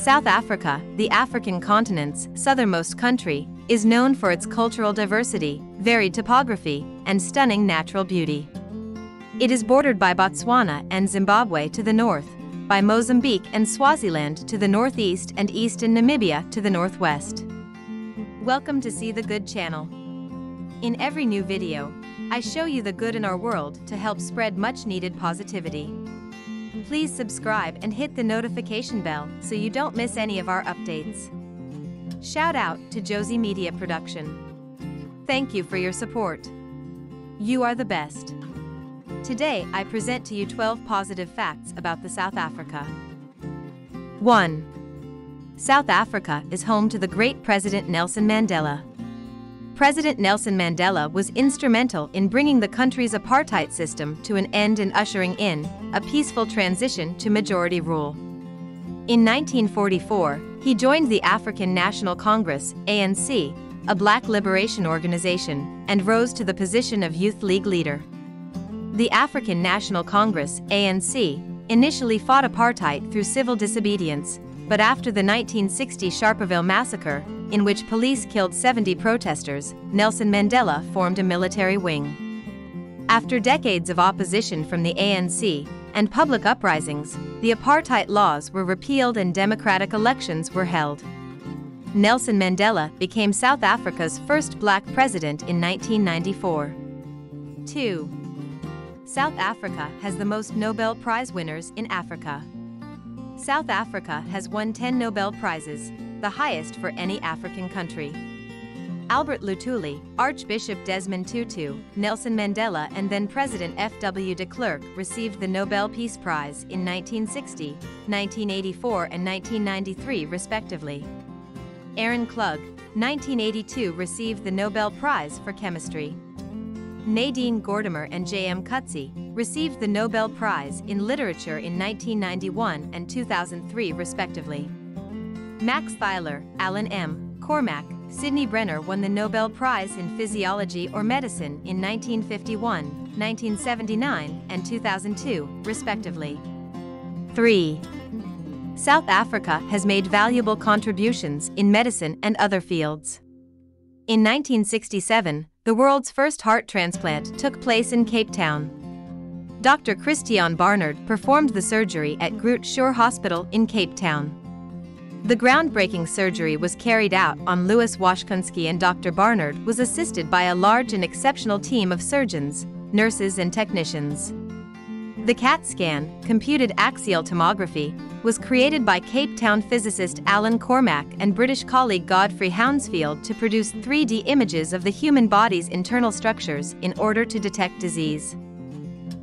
South Africa, the African continent's southernmost country, is known for its cultural diversity, varied topography, and stunning natural beauty. It is bordered by Botswana and Zimbabwe to the north, by Mozambique and Swaziland to the northeast and east and Namibia to the northwest. Welcome to See the Good channel. In every new video, I show you the good in our world to help spread much needed positivity. Please subscribe and hit the notification bell so you don't miss any of our updates. Shout out to Josie Media Production. Thank you for your support. You are the best. Today I present to you 12 positive facts about the South Africa. 1. South Africa is home to the great President Nelson Mandela. President Nelson Mandela was instrumental in bringing the country's apartheid system to an end and ushering in a peaceful transition to majority rule. In 1944, he joined the African National Congress, ANC, a black liberation organization, and rose to the position of Youth League leader. The African National Congress, ANC, initially fought apartheid through civil disobedience, but after the 1960 Sharpeville massacre, in which police killed 70 protesters, Nelson Mandela formed a military wing. After decades of opposition from the ANC and public uprisings, the apartheid laws were repealed and democratic elections were held. Nelson Mandela became South Africa's first black president in 1994. 2. South Africa has the most Nobel Prize winners in Africa. South Africa has won 10 Nobel Prizes, the highest for any African country. Albert Lutuli, Archbishop Desmond Tutu, Nelson Mandela and then President F.W. de Klerk received the Nobel Peace Prize in 1960, 1984 and 1993 respectively. Aaron Klug, 1982 received the Nobel Prize for Chemistry. Nadine Gordimer and J.M. Coetzee received the Nobel Prize in Literature in 1991 and 2003 respectively. Max Theiler, Alan M. Cormack, Sidney Brenner won the Nobel Prize in Physiology or Medicine in 1951, 1979, and 2002, respectively. 3. South Africa has made valuable contributions in medicine and other fields. In 1967, the world's first heart transplant took place in Cape Town. Dr. Christiaan Barnard performed the surgery at Groote Schuur Hospital in Cape Town. The groundbreaking surgery was carried out on Louis Washkansky and Dr. Barnard was assisted by a large and exceptional team of surgeons, nurses and technicians. The CAT scan, computed axial tomography, was created by Cape Town physicist Alan Cormack and British colleague Godfrey Hounsfield to produce 3D images of the human body's internal structures in order to detect disease.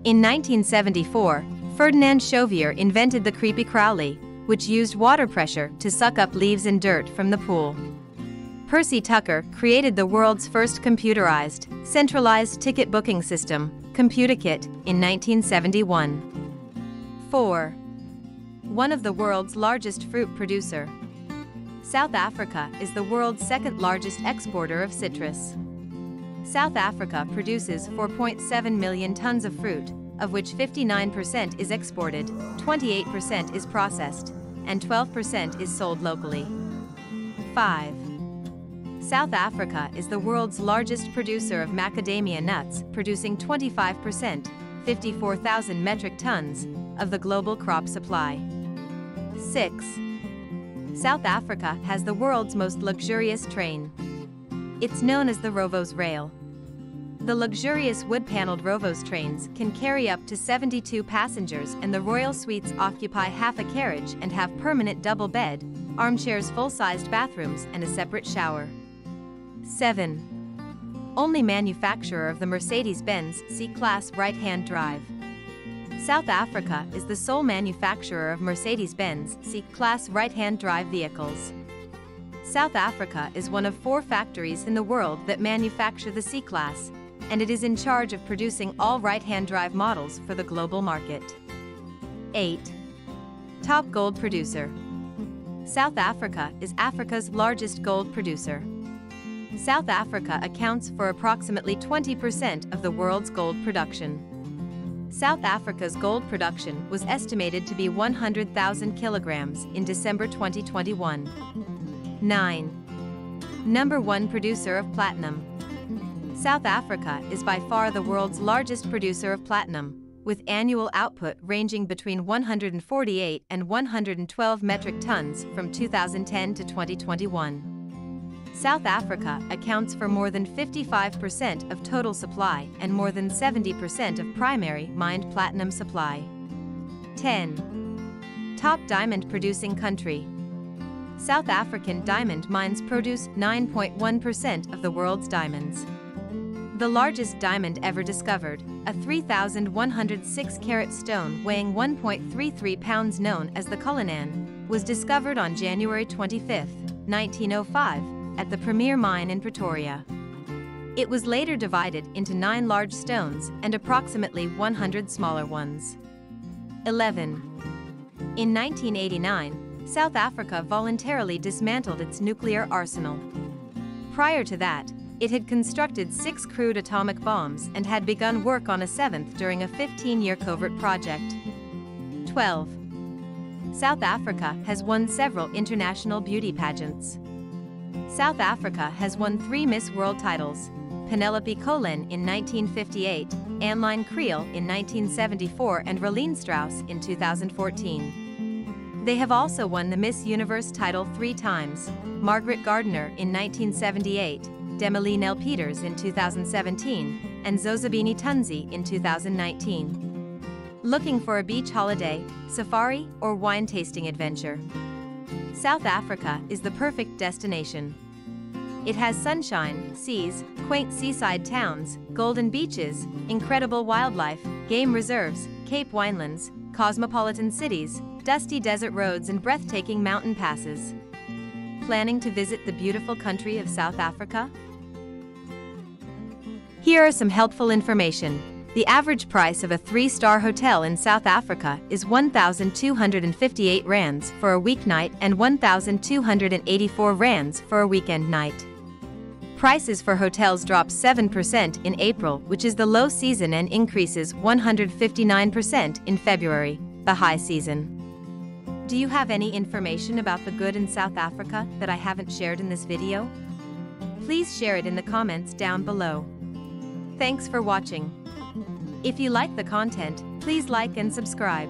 In 1974, Ferdinand Chauvier invented the Kreepy Krauly, which used water pressure to suck up leaves and dirt from the pool. Percy Tucker created the world's first computerized, centralized ticket booking system, Computicket, in 1971. 4. One of the world's largest fruit producer. South Africa is the world's second largest exporter of citrus. South Africa produces 4.7 million tons of fruit, of which 59% is exported, 28% is processed, and 12% is sold locally. 5. South Africa is the world's largest producer of macadamia nuts, producing 25%, 54,000 metric tons, of the global crop supply. 6. South Africa has the world's most luxurious train. It's known as the Rovos Rail. The luxurious wood-paneled Rovos trains can carry up to 72 passengers and the royal suites occupy half a carriage and have permanent double bed, armchairs full-sized bathrooms and a separate shower. 7. Only manufacturer of the Mercedes-Benz C-Class right-hand drive. South Africa is the sole manufacturer of Mercedes-Benz C-Class right-hand drive vehicles. South Africa is one of four factories in the world that manufacture the C-Class, and it is in charge of producing all right-hand drive models for the global market. 8. Top gold producer. South Africa is Africa's largest gold producer. South Africa accounts for approximately 20% of the world's gold production. South Africa's gold production was estimated to be 100,000 kilograms in December 2021. 9. Number 1 producer of platinum. South Africa is by far the world's largest producer of platinum, with annual output ranging between 148 and 112 metric tons from 2010 to 2021. South Africa accounts for more than 55% of total supply and more than 70% of primary mined platinum supply. 10. Top diamond producing country. South African diamond mines produce 9.1% of the world's diamonds. The largest diamond ever discovered, a 3,106 carat stone weighing 1.33 pounds known as the Cullinan, was discovered on January 25, 1905, at the Premier Mine in Pretoria. It was later divided into nine large stones and approximately 100 smaller ones. 11. In 1989, South Africa voluntarily dismantled its nuclear arsenal. Prior to that, it had constructed six crude atomic bombs and had begun work on a seventh during a 15-year covert project. 12. South Africa has won several international beauty pageants. South Africa has won three Miss World titles, Penelope Coelen in 1958, Anneline Kriel in 1974 and Rolene Strauss in 2014. They have also won the Miss Universe title three times, Margaret Gardner in 1978, Demi-Leigh Nel-Peters in 2017, and Zozibini Tunzi in 2019. Looking for a beach holiday, safari, or wine tasting adventure? South Africa is the perfect destination. It has sunshine, seas, quaint seaside towns, golden beaches, incredible wildlife, game reserves, Cape winelands, cosmopolitan cities, dusty desert roads and breathtaking mountain passes. Planning to visit the beautiful country of South Africa? Here are some helpful information. The average price of a three-star hotel in South Africa is 1,258 rands for a weeknight and 1,284 rands for a weekend night. Prices for hotels drop 7% in April, which is the low season, and increases 159% in February, the high season. Do you have any information about the good in South Africa that I haven't shared in this video? Please share it in the comments down below. Thanks for watching. If you like the content, please like and subscribe.